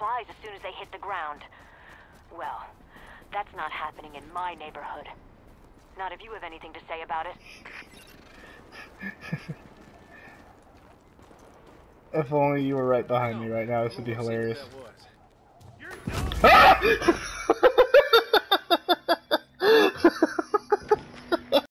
supplies as soon as they hit the ground. Well, that's not happening in my neighborhood. Not if you have anything to say about it. if only you were right behind me right now, this would be hilarious.